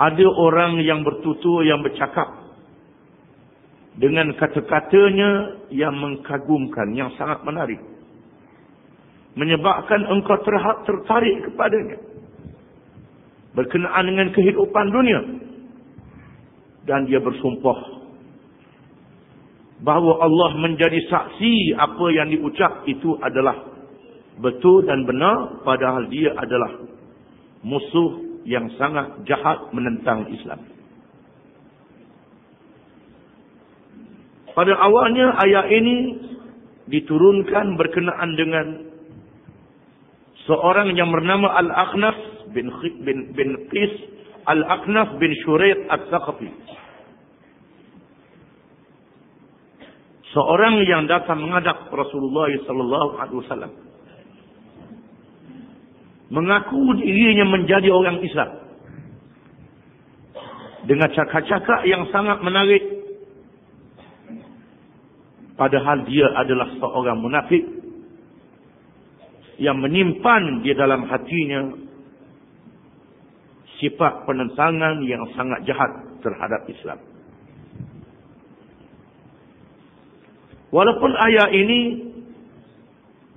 ada orang yang bertutur yang bercakap dengan kata-katanya yang mengkagumkan, yang sangat menarik. Menyebabkan engkau tertarik kepadanya. Berkenaan dengan kehidupan dunia. Dan dia bersumpah. Bahawa Allah menjadi saksi apa yang diucap itu adalah betul dan benar. Padahal dia adalah musuh yang sangat jahat menentang Islam. Pada awalnya ayat ini diturunkan berkenaan dengan seorang yang bernama Al-Aqnaf bin, bin, bin Qis Al-Aqnaf bin Shurayt Al-Thaqafi. Seorang yang datang menghadap Rasulullah sallallahu alaihi wasallam. Mengaku dirinya menjadi orang Islam. Dengan cakap-cakap yang sangat menarik Padahal dia adalah seorang munafik yang menyimpan di dalam hatinya sifat penentangan yang sangat jahat terhadap Islam. Walaupun ayat ini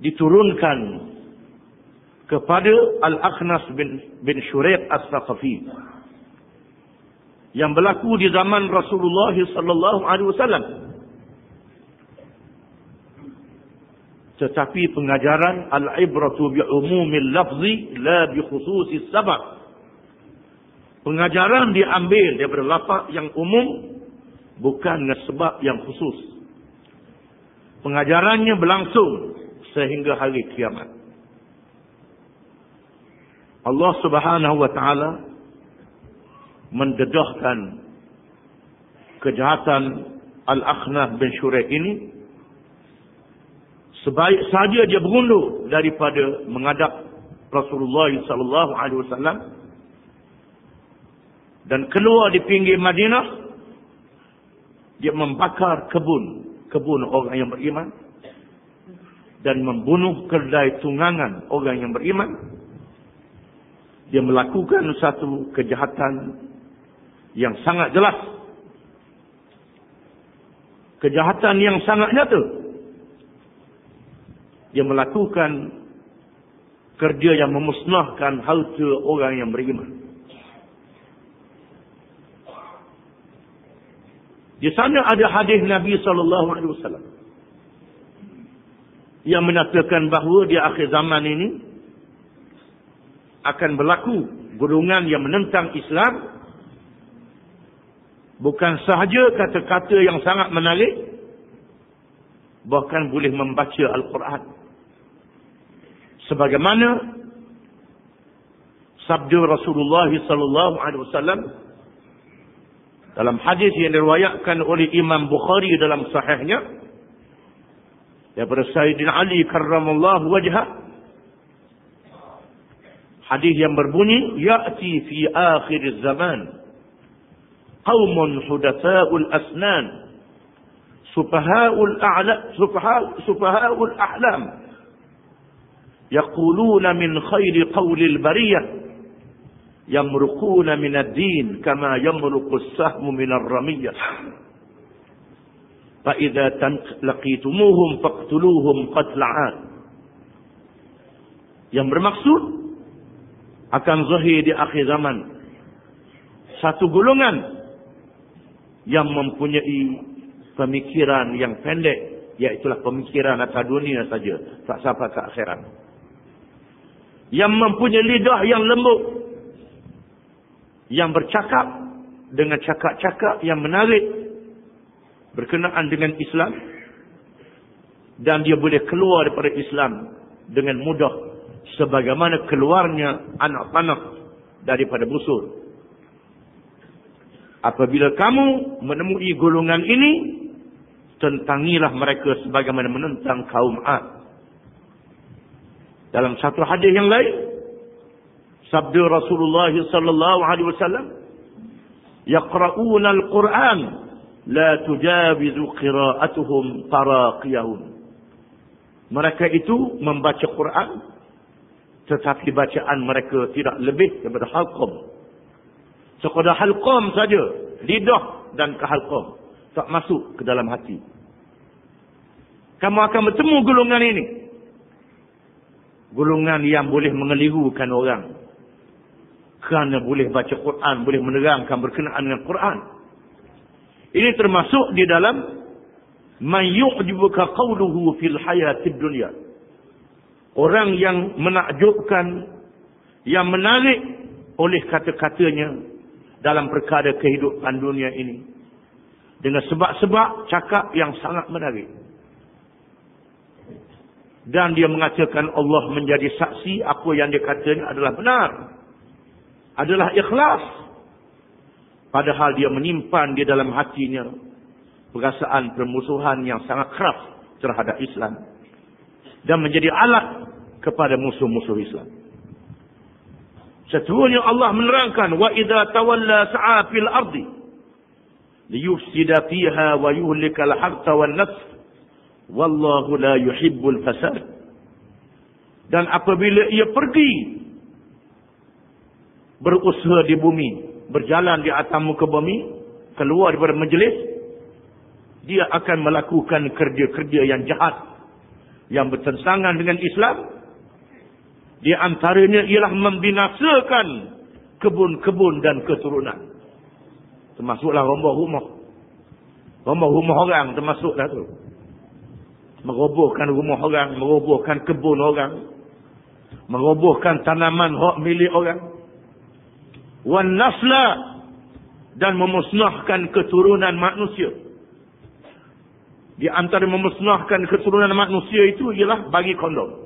diturunkan kepada Al-Akhnas bin, bin Shurayq As-Saqafi yang berlaku di zaman Rasulullah sallallahu alaihi wasallam. Tetapi pengajaran al-ibratu bi umumil lafzi la bi khususis sabab. Pengajaran diambil daripada lafaz yang umum bukan dengan sebab yang khusus. Pengajarannya berlangsung sehingga hari kiamat Allah Subhanahu wa taala mendedahkan kejahatan Al-Akhnaf bin Shuraih ini sebaik saja dia berundur daripada menghadap Rasulullah sallallahu alaihi wasallam dan keluar di pinggir Madinah dia membakar kebun kebun orang yang beriman dan membunuh kedai tunggangan orang yang beriman dia melakukan satu kejahatan yang sangat jelas kejahatan yang sangat nyata dia melakukan kerja yang memusnahkan harta orang yang beriman. Di sana ada hadis Nabi sallallahu alaihi wasallam yang menyatakan bahawa di akhir zaman ini akan berlaku golongan yang menentang Islam. Bukan sahaja kata-kata yang sangat menarik bahkan boleh membaca Al-Quran. Sebagaimana sabda Rasulullah sallallahu alaihi wasallam dalam hadis yang diriwayatkan oleh Imam Bukhari dalam sahihnya daripada Sayyidina Ali karramallahu wajha Hadis yang berbunyi, Ya'ti fi akhir zaman. Qawmun hudafa'ul asnan. Supaha'ul a'la, supaha'ul ahlam. Yaquluna min khairi qawlil bariyah. Yamruquna min ad-din kama yamruqus sahmu min ar-ramiyah. فإذا لقيتموهم فاقتلوهم قتل عاد yang bermaksud akan zahir di akhir zaman. Satu golongan yang mempunyai pemikiran yang pendek iaitulah pemikiran atas dunia saja tak sampai ke akhirat. Yang mempunyai lidah yang lembut yang bercakap dengan cakap-cakap yang menarik berkenaan dengan Islam dan dia boleh keluar daripada Islam dengan mudah sebagaimana keluarnya anak panah daripada busur apabila kamu menemui golongan ini tentangilah mereka sebagaimana menentang kaum Ad dalam satu hadis yang lain, sabda Rasulullah sallallahu alaihi wasallam, "Yaqra'una al-Qur'an la tujawizu qira'atuhum taraqiyahum." Mereka itu membaca Quran tetapi bacaan mereka tidak lebih daripada halqum. Sekadar halqam saja. Lidah dan ke halqam. Tak masuk ke dalam hati. Kamu akan bertemu golongan ini. Golongan yang boleh mengelirukan orang. Kerana boleh baca Quran, boleh menerangkan berkenaan dengan Quran. Ini termasuk di dalam man yu'jibuka qawluhu fil hayatid dunya. Orang yang menakjubkan yang menarik oleh kata-katanya dalam perkara kehidupan dunia ini. Dengan sebab-sebab cakap yang sangat menarik. Dan dia mengatakan Allah menjadi saksi apa yang dia katakan adalah benar. Adalah ikhlas. Padahal dia menyimpan di dalam hatinya perasaan permusuhan yang sangat keras terhadap Islam. Dan menjadi alat kepada musuh-musuh Islam. Seterusnya Allah menerangkan wa idza tawalla sa'a fil ardi liyufsida fiha wa yuhlikal harta wan nafs wallahu la yuhibbul fasad. Dan apabila ia pergi berusaha di bumi berjalan di atas muka bumi, keluar daripada majlis, dia akan melakukan kerja-kerja yang jahat, yang bertentangan dengan Islam. Di antaranya ialah membinasakan kebun-kebun dan keturunan. Termasuklah rumah-rumah. Rumah-rumah orang termasuklah tu. Merobohkan rumah orang, merobohkan kebun orang. Merobohkan tanaman hak milik orang wan nasla dan memusnahkan keturunan manusia. Di antara memusnahkan keturunan manusia itu ialah bagi kondom.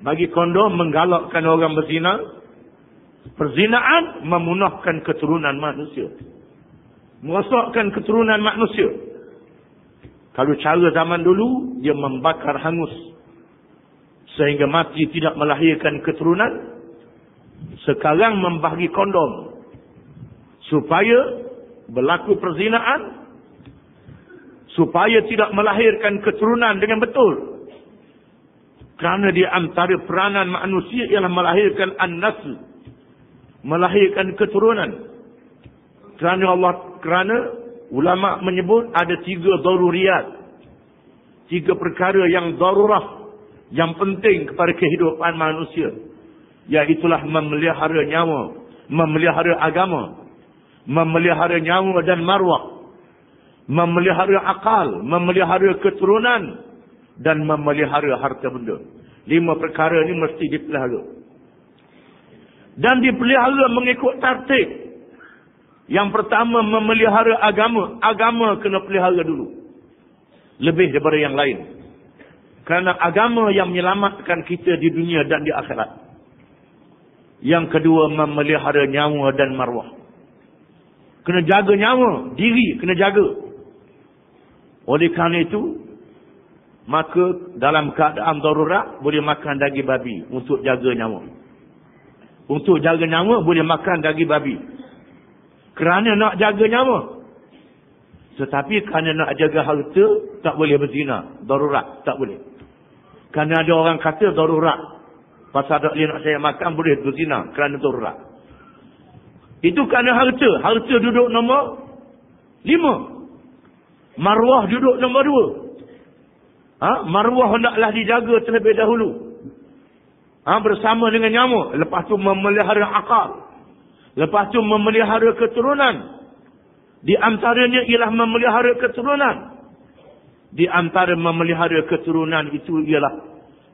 Bagi kondom menggalakkan orang berzina. Perzinaan memunahkan keturunan manusia. Merosakkan keturunan manusia. Kalau cara zaman dulu, dia membakar hangus. Sehingga mati tidak melahirkan keturunan sekarang membagi kondom supaya berlaku perzinaan supaya tidak melahirkan keturunan dengan betul kerana di antara peranan manusia ialah melahirkan an-nasl melahirkan keturunan kerana Allah kerana ulama menyebut ada tiga daruriyat tiga perkara yang darurah yang penting kepada kehidupan manusia Iaitulah memelihara nyawa. Memelihara agama. Memelihara nyawa dan marwah. Memelihara akal. Memelihara keturunan. Dan memelihara harta benda. Lima perkara ini mesti dipelihara. Dan dipelihara mengikut tertib. Yang pertama memelihara agama. Agama kena pelihara dulu. Lebih daripada yang lain. Kerana agama yang menyelamatkan kita di dunia dan di akhirat. Yang kedua memelihara nyawa dan marwah. Kena jaga nyawa, diri kena jaga. Oleh kerana itu, maka dalam keadaan darurat boleh makan daging babi untuk jaga nyawa. Untuk jaga nyawa boleh makan daging babi. Kerana nak jaga nyawa. Tetapi kerana nak jaga harta, tak boleh berzina. Darurat, tak boleh. Kerana ada orang kata darurat. Pasal tak boleh nak saya makan boleh berzina kerana darurat. Itu kerana harta. Harta duduk nombor lima. Marwah duduk nombor dua. Ha? Marwah hendaklah dijaga terlebih dahulu. Ha? Bersama dengan nyamuk. Lepas tu memelihara akal. Lepas tu memelihara keturunan. Di antaranya ialah memelihara keturunan. Di antara memelihara keturunan itu ialah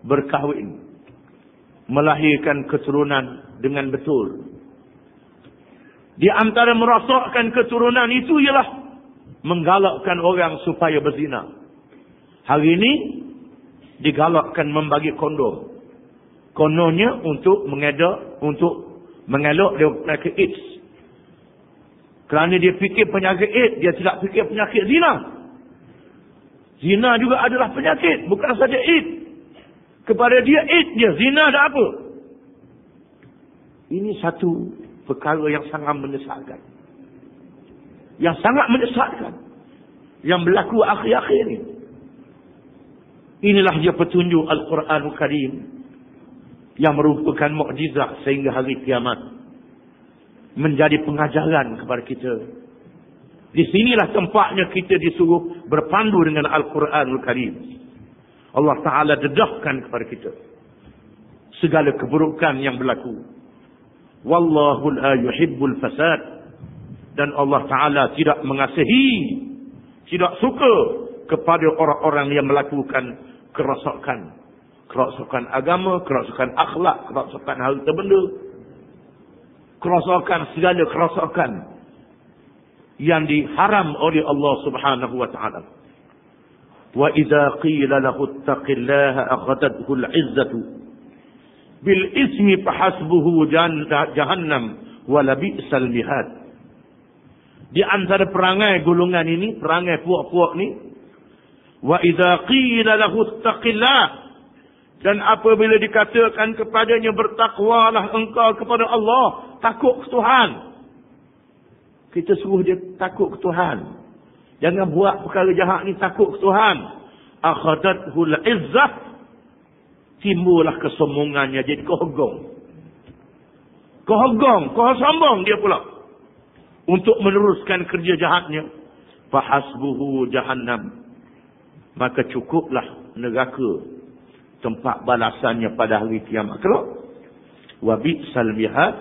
berkahwin melahirkan keturunan dengan betul. Di antara merosakkan keturunan itu ialah menggalakkan orang supaya berzina. Hari ini digalakkan membagi kondom. Kononnya untuk mengedak, untuk mengelak dia penyakit AIDS. Kerana dia fikir penyakit AIDS, dia tidak fikir penyakit zina. Zina juga adalah penyakit, bukan saja AIDS kepada dia id dia zina ada apa ini satu perkara yang sangat menyesatkan yang sangat menyesatkan yang berlaku akhir-akhir ini inilah dia petunjuk Al-Quran Karim yang merupakan mukjizat sehingga hari kiamat menjadi pengajaran kepada kita. Di sinilah tempatnya kita disuruh berpandu dengan Al-Quranul Karim. Allah Ta'ala dedahkan kepada kita. Segala keburukan yang berlaku. Wallahu la yuhibbul fasad. Dan Allah Ta'ala tidak mengasihi. Tidak suka kepada orang-orang yang melakukan kerosakan. Kerosakan agama, kerosakan akhlak, kerosakan harta benda. Kerosakan segala kerosakan yang diharam oleh Allah Subhanahu wa taala. Wa idza qila lahu ittaqillaha akhadathu al-'izzatu bil ismi fahasbuhu jahannam wa la bi'sal mihad. Di antara perangai golongan ini, perangai puak-puak ni, wa idza qila lahu ittaqillah dan apabila dikatakan kepadanya bertakwalah engkau kepada Allah, takut Tuhan. Kita suruh dia takut ke Tuhan. Jangan buat perkara jahat ni takut ke Tuhan. Akhadathul izzah. Timbullah kesombongannya jadi kohogong. Kohogong, kohosombong dia pula. Untuk meneruskan kerja jahatnya. Fahasbuhu jahannam. Maka cukuplah neraka. Tempat balasannya pada hari kiamat. Kalau. Wabi salmihad.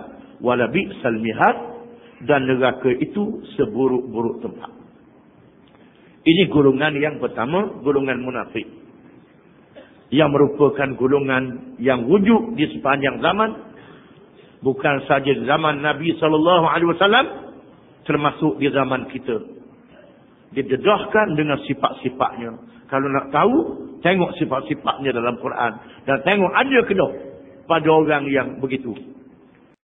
Walabi salmihad dan neraka itu seburuk-buruk tempat. Ini golongan yang pertama, golongan munafik. Yang merupakan golongan yang wujud di sepanjang zaman. Bukan saja zaman Nabi SAW, termasuk di zaman kita. Didedahkan dengan sifat-sifatnya. Kalau nak tahu, tengok sifat-sifatnya dalam Quran. Dan tengok ada ke pada orang yang begitu.